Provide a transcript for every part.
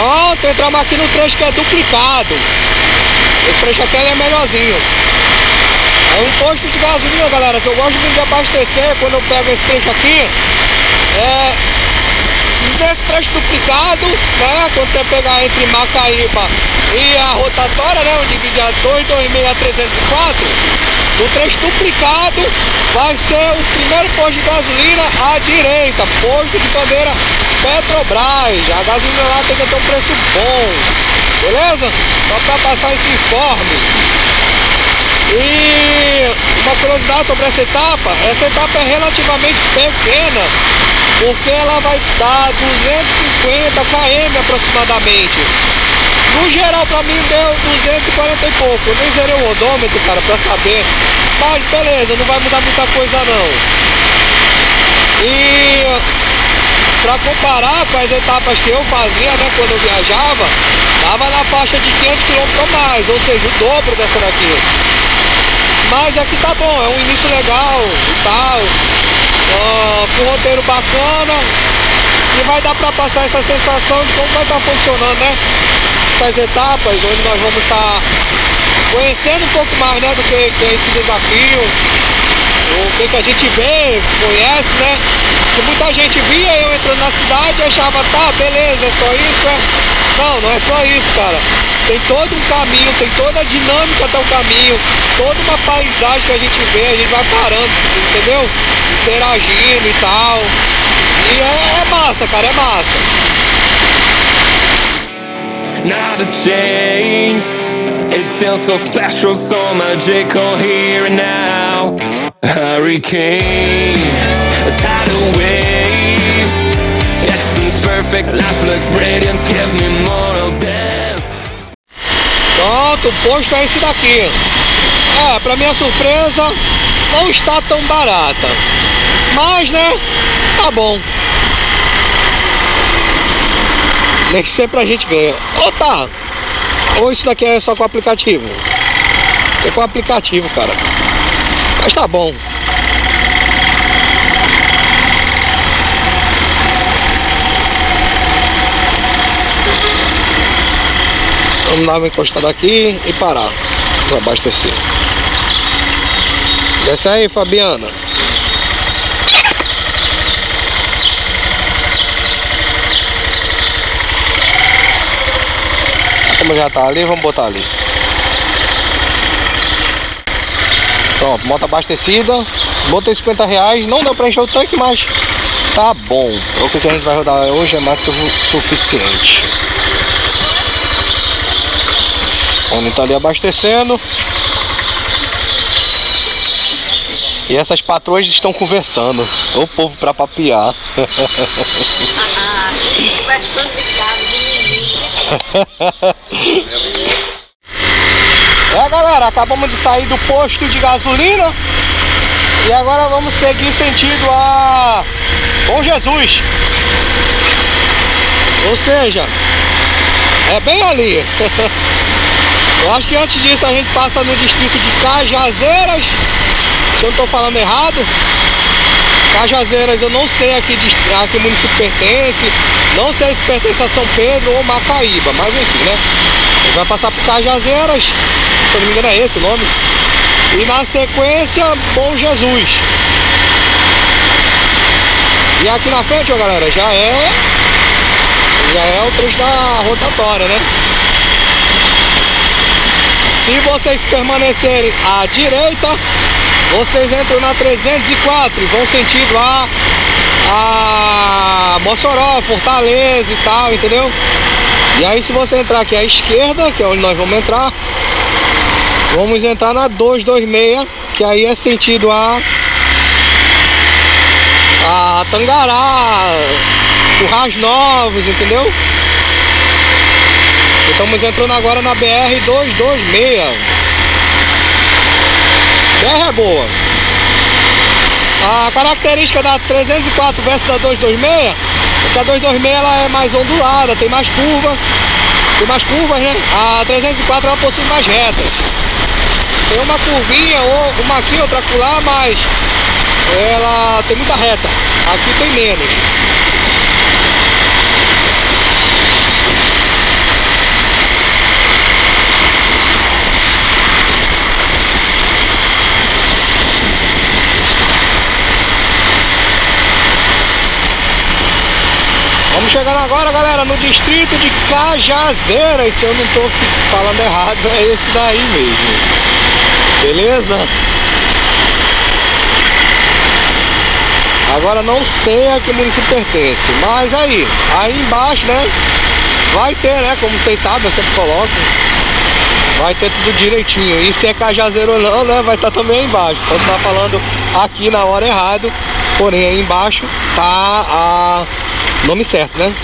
Pronto, entramos aqui no trecho que é duplicado. Esse trecho aqui é melhorzinho. É um posto de gasolina, galera, que eu gosto de abastecer quando eu pego esse trecho aqui. É nesse trecho duplicado, né? Quando você pegar entre Macaíba e a rotatória, né? Onde divide a 226 a 304, o trecho duplicado vai ser o primeiro posto de gasolina à direita, posto de bandeira Petrobras. A gasolina lá tem que ter um preço bom, beleza? Só para passar esse informe. E uma curiosidade sobre essa etapa, essa etapa é relativamente pequena, porque ela vai dar 250 km aproximadamente. No geral pra mim deu 240 e pouco, eu nem zerei o odômetro, cara, pra saber. Mas beleza, não vai mudar muita coisa não. E para comparar com as etapas que eu fazia, né, quando eu viajava, dava na faixa de 500 km a mais, ou seja, o dobro dessa daqui. Mas aqui tá bom, é um início legal e tal, uh, com um roteiro bacana, e vai dar para passar essa sensação de como vai estar tá funcionando, né? Essas etapas, onde nós vamos estar tá conhecendo um pouco mais, né, do que, que é esse desafio, o que, que a gente vê, conhece, né? Que muita gente via eu entrando na cidade e achava, tá, beleza, é só isso, é. Não, não é só isso, cara. Tem todo um caminho, tem toda a dinâmica até o caminho, toda uma paisagem que a gente vê, a gente vai parando, entendeu? Interagindo e tal. E é, é massa, cara, é massa. Not a chance. It feels so special, so magical here and now. hurricane, a tidal wave. It seems perfect, life looks brilliant. Give me more of this. Pronto, o posto é esse daqui. É, pra minha surpresa, não está tão barata. Mas, né, tá bom. Nem sempre a gente ganha. Ou tá, ou isso daqui é só com aplicativo? É com aplicativo, cara. Mas tá bom. Vamos dar uma encostada aqui e parar para abastecer. Desce aí, Fabiana. Como já tá ali, vamos botar ali. Pronto, moto abastecida. Botei 50 reais. Não deu pra encher o tanque, mas tá bom. O que a gente vai rodar hoje é mais que suficiente. O tá ali abastecendo. E essas patroas estão conversando. O povo pra papiar. Conversando de É galera, acabamos de sair do posto de gasolina. E agora vamos seguir sentido a Bom Jesus. Ou seja, é bem ali. Eu acho que antes disso a gente passa no distrito de Cajazeiras. Se eu não estou falando errado Cajazeiras eu não sei a que, a que município pertence Não sei se pertence a São Pedro ou Macaíba Mas enfim, né gente vai passar por Cajazeiras se eu não me engano é esse o nome. E na sequência, Bom Jesus. E aqui na frente, ó galera, já é já é o trecho da rotatória, né? Se vocês permanecerem à direita, vocês entram na 304 e vão sentido lá a Mossoró, Fortaleza e tal, entendeu? E aí se você entrar aqui à esquerda, que é onde nós vamos entrar, Vamos entrar na 226, que aí é sentido a a Tangará, Currais Novos, entendeu? Estamos entrando agora na BR 226. É boa. A característica da 304 versus a 226 é que a 226 ela é mais ondulada, tem mais curva, tem mais curvas, né? A 304 ela possui mais retas. Tem uma curvinha, uma aqui, outra lá, mas ela tem muita reta. Aqui tem menos. Chegando agora, galera, no distrito de Cajazeira. E se eu não estou falando errado, é esse daí mesmo. Beleza? Agora não sei a que município pertence, mas aí, aí embaixo, né? Vai ter, né? Como vocês sabem, eu sempre coloco. Vai ter tudo direitinho. E se é Cajazeiro ou não, né? Vai estar tá também aí embaixo. Posso estar falando aqui na hora errado. Porém, aí embaixo tá a nome certo, né?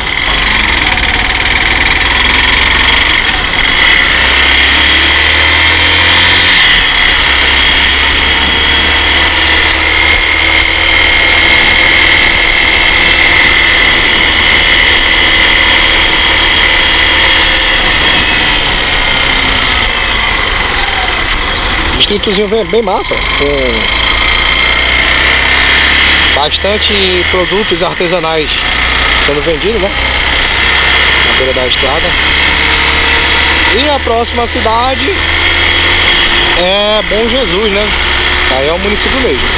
distritozinho bem massa, com bastante produtos artesanais sendo vendidos, né? Na beira da estrada. E a próxima cidade é Bom Jesus, né? Aí é o município mesmo.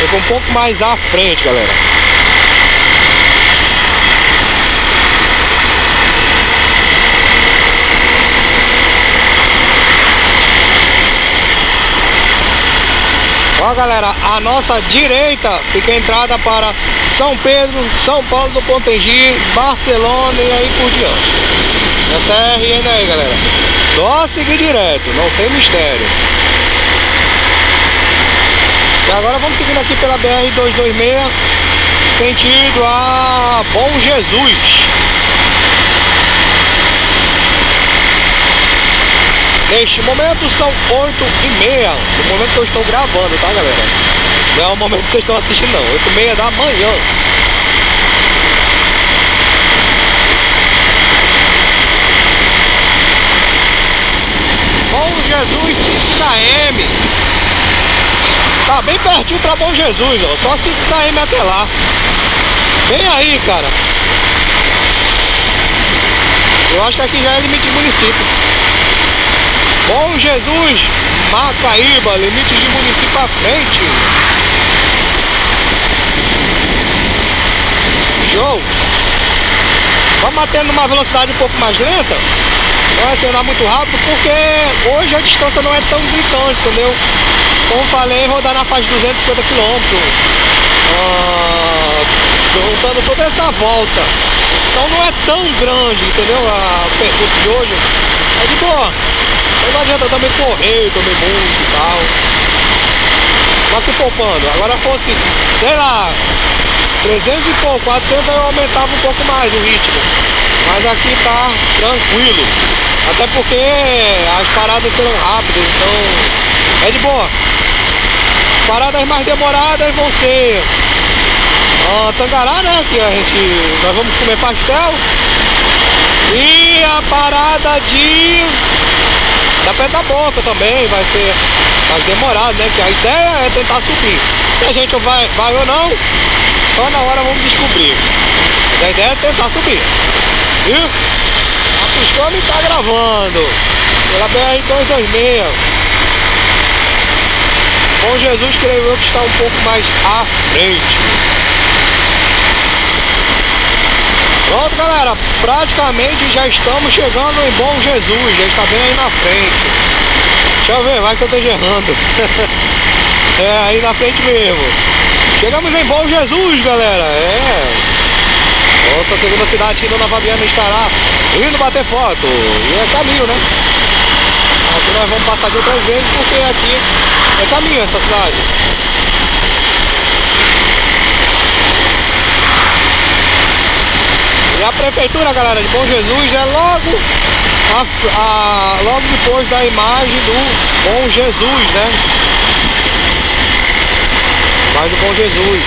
Fica um pouco mais à frente, galera. Ó galera, a nossa direita fica a entrada para São Pedro, São Paulo do Potengi, Barcelona e aí por diante. Essa é RN aí galera. Só seguir direto, não tem mistério. E agora vamos seguindo aqui pela BR-226, sentido a Bom Jesus. Neste momento são 8 e meia, no momento que eu estou gravando, tá galera? Não é o momento que vocês estão assistindo não, 8 e meia da manhã. Bom Jesus 5km Tá bem pertinho pra Bom Jesus, ó. Só 5km até lá Bem aí, cara Eu acho que aqui já é limite de município Bom Jesus, Macaíba, limite de município à frente. Show! Vamos mantendo uma velocidade um pouco mais lenta, não andar muito rápido, porque hoje a distância não é tão gritante, entendeu? Como falei, rodar na faixa de 250 km. Ah, toda essa volta. Então não é tão grande, entendeu? A percurso de hoje. É de boa. Então não adianta também correr, também muito e tal. Mas que poupando. Agora fosse, sei lá, 300 e pouco, 400 eu aumentava um pouco mais o ritmo. Mas aqui tá tranquilo. Até porque as paradas serão rápidas, então é de boa. Paradas mais demoradas vão ser a Tangará, né? Que a gente. Nós vamos comer pastel. E a parada de da pé da boca também vai ser mais demorado, né? Que a ideia é tentar subir. Se a gente vai, vai ou não, só na hora vamos descobrir. Mas a ideia é tentar subir. Viu? A Piscone está gravando pela BR-226. Bom Jesus, creio eu que está um pouco mais à frente. Pronto, galera, praticamente já estamos chegando em Bom Jesus, já está bem aí na frente. Deixa eu ver, vai que eu esteja errando. é, aí na frente mesmo. Chegamos em Bom Jesus, galera, é. Nossa segunda cidade aqui, Dona Fabiana estará indo bater foto. E é caminho, né? Aqui nós vamos passar de outras vezes porque aqui é caminho essa cidade. a prefeitura, galera, de Bom Jesus é logo, a, a, logo depois da imagem do Bom Jesus, né? Imagem do Bom Jesus.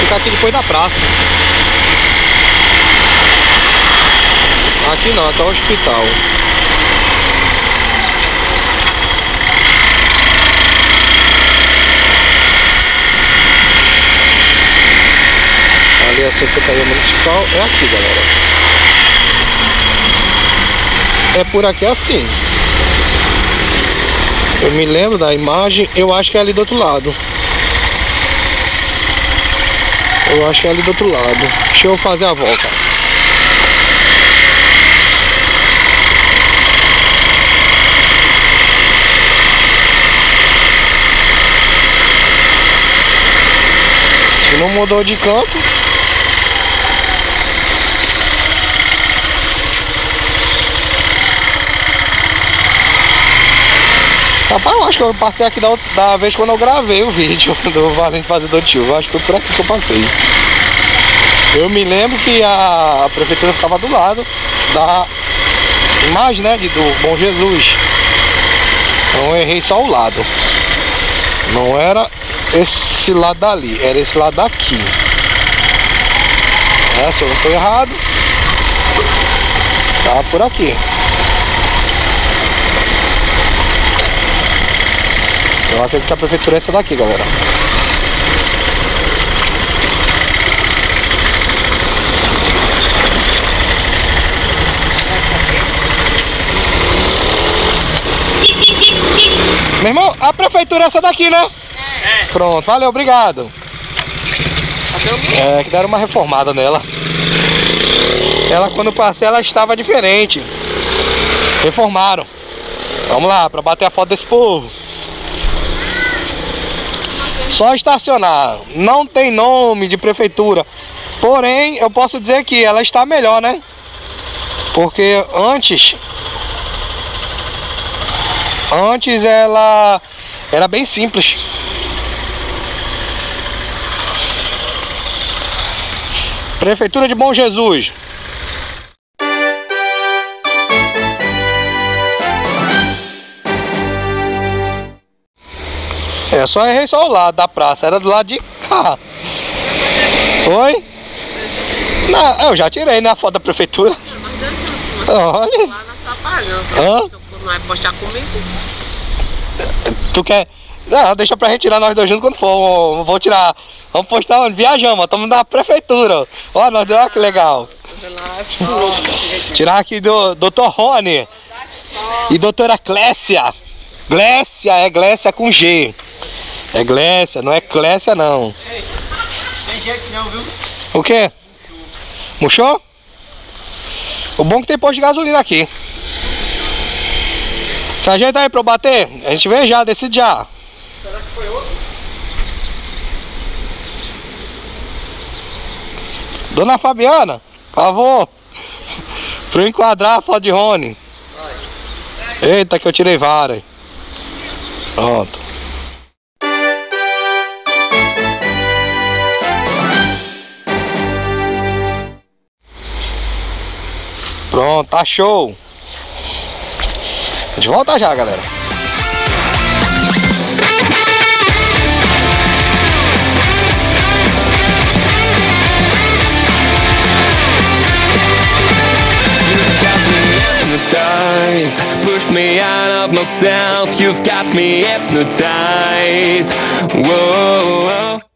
Fica aqui depois da praça. Aqui não, aqui é o hospital. ali a Secretaria Municipal é aqui, galera. É por aqui assim. Eu me lembro da imagem, eu acho que é ali do outro lado. Eu acho que é ali do outro lado. Deixa eu fazer a volta. Se não mudou de campo. Rapaz, eu acho que eu passei aqui da, da vez quando eu gravei o vídeo do Valente Fazedor de Chuva. Acho que foi por aqui que eu passei. Eu me lembro que a, a prefeitura ficava do lado da imagem, né, de, do Bom Jesus. Então eu errei só o lado. Não era esse lado dali, era esse lado daqui. É, se eu não estou errado, tá por aqui. Eu acredito que a prefeitura é essa daqui, galera. Meu irmão, a prefeitura é essa daqui, né? É. Pronto, valeu, obrigado. É, que deram uma reformada nela. Ela, quando passei, ela estava diferente. Reformaram. Vamos lá, para bater a foto desse povo. Só estacionar. Não tem nome de prefeitura. Porém, eu posso dizer que ela está melhor, né? Porque antes... Antes ela era bem simples. Prefeitura de Bom Jesus. É, só errei só o lado da praça, era do lado de cá. Oi? Não, eu já tirei né, foto da prefeitura. Olha. Lá na Sapagão, Hã? não vai postar comigo? Tu quer... Não, deixa pra retirar nós dois juntos quando for. Vou tirar. Vamos postar onde? Viajamos, estamos na prefeitura. Ó, nós dois, olha que legal. Tirar aqui do Dr. Rony e doutora Clécia. Glécia, é Glécia com G. É Glécia, não é Clécia não. Tem jeito não, viu? O quê? Murchou? O bom é que tem posto de gasolina aqui. Se ajeita aí pra eu bater, a gente vê já, decide já. Será que foi outro? Dona Fabiana, por favor. Pra eu enquadrar a foto de Rony. Eita que eu tirei várias. Pronto. Pronto, tá show. De volta já, galera. Me out of myself You've got me hypnotized Whoa.